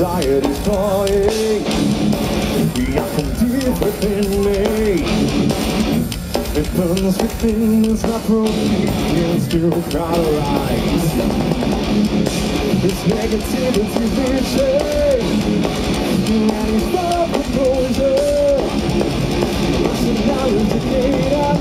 anxiety's toying. I can deep within me It burns within, it's not broken, it's still cauterized This negativity's been shaped Now you stop the poison Personality data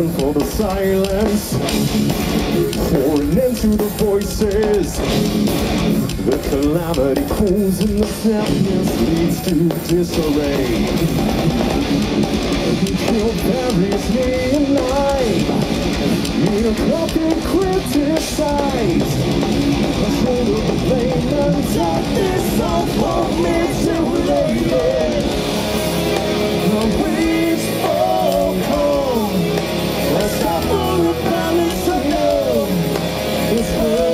Now for the silence, pouring into the voices. The calamity cools in the sadness leads to disarray. Guilt buries me alive. Need a cup and criticize. I shoulder the blame and take this off of me. this way.